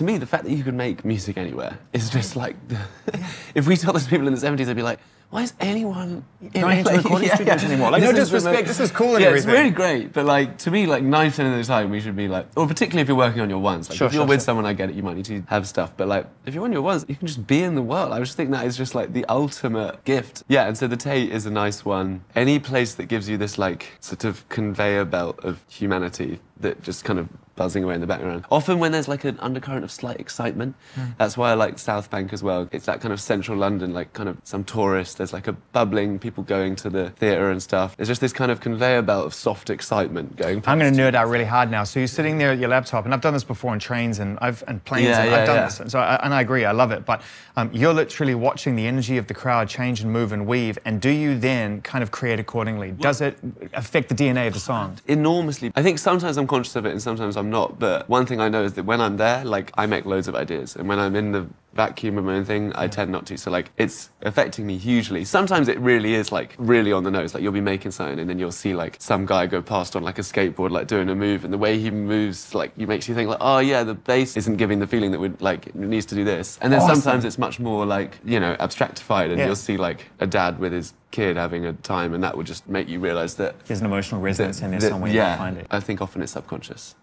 to me, the fact that you could make music anywhere is just like, if we told those people in the 70s, they'd be like, why is anyone going into recording studios anymore? Like, no disrespect, this is cool and yeah, everything. it's really great, but like to me, like nine percent of the time, we should be like, or particularly if you're working on your ones. Like, Sure, if you're sure, with sure. someone, I get it, you might need to have stuff, but like if you're on your ones, you can just be in the world. I just think that is just like the ultimate gift. Yeah, and so the Tate is a nice one. Any place that gives you this like sort of conveyor belt of humanity that just kind of buzzing away in the background. Often when there's like an undercurrent of slight excitement, that's why I like South Bank as well. It's that kind of central London, like kind of some tourists. There's like a bubbling, people going to the theatre and stuff. It's just this kind of conveyor belt of soft excitement going. I'm going to nerd out really hard now. So you're sitting there at your laptop, and I've done this before on trains and I've and planes, Yeah, and yeah, I've done yeah. this. And so I, and I agree, I love it. But um, you're literally watching the energy of the crowd change and move and weave. And do you then kind of create accordingly? Does it affect the DNA of the song? enormously. I think sometimes I'm conscious of it and sometimes I'm not. But one thing I know is that when I'm there, like I make loads of ideas, and when I'm in the vacuum of my own thing, I tend not to. So like it's affecting me hugely. Sometimes it really is like really on the nose. Like you'll be making something and then you'll see like some guy go past on like a skateboard, like doing a move, and the way he moves like you makes you think like, oh yeah, the bass isn't giving the feeling that would like it needs to do this. And then Awesome. sometimes it's much more like you know abstractified, and Yeah. you'll see like a dad with his kid having a time, and that would just make you realise that There's an emotional resonance in there that- somewhere. yeah, You can find it. I think often it's subconscious.